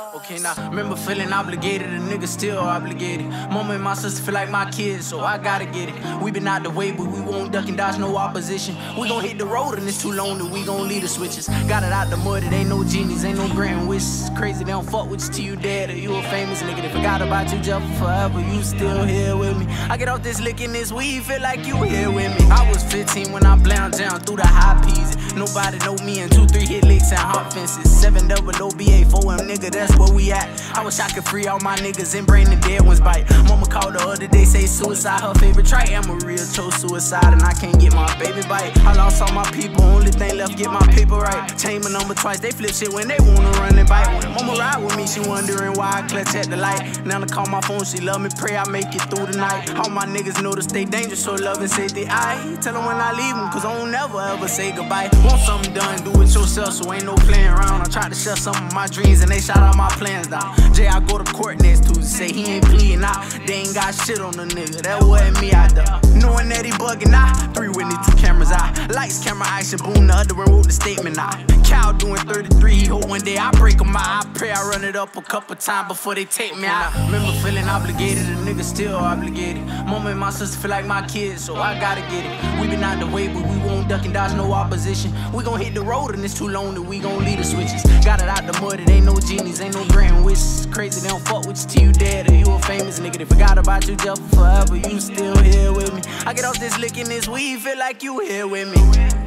Okay, now remember feeling obligated, a nigga still obligated. Mama and my sister feel like my kids, so I gotta get it. We been out the way, but we won't duck and dodge no opposition. We gon' hit the road and it's too long that we gon' leave the switches. Got it out the mud, it ain't no genies, ain't no granting wishes. Crazy, they don't fuck with you till you dead or you a famous nigga. They forgot about you just forever, you still here with me. I get off this licking this weed, feel like you here with me. I was 15 when I blound down through the high peas. Nobody know me and two, three hit licks and hot fences. Seven double OBA, 4M nigga, that's where we at. I wish I could free all my niggas and bring the dead ones bite. Mama called the other day, say suicide, her favorite trait. I'm a real chose suicide and I can't get my baby bite. I lost all my people, only thing left, get my paper right. Change my number twice, they flip shit when they wanna run and bite. Ride with me, she wondering why I clutch at the light. Now I call my phone, she love me, pray I make it through the night. All my niggas know to stay dangerous, so love and safety. I tell them when I leave them, cause I don't never ever say goodbye. Want something done, do it yourself, so ain't no playing around. I tried to share some of my dreams and they shot out my plans down. Jay, I go to court next Tuesday, say he ain't pleading out. They ain't got shit on the nigga, that wasn't me out there. Knowing that he bugging out, three with two cameras out. Lights, camera, action, boom, the other one wrote the statement out. Cal doing 33, he hope one day I break him out. I pray I run it up a couple times before they take me out. Remember feeling obligated, a nigga still obligated. Mom and my sister feel like my kids, so I gotta get it. We been out the way, but we won't duck and dodge no opposition. We gon' hit the road and it's too long that we gon' leave the switches. Got it out the mud, it ain't no genies, ain't no grand wishes. Crazy, they don't fuck with you till you dead or you a famous nigga. They forgot about you just forever, you still here with me. I get off this licking this weed, feel like you here with me.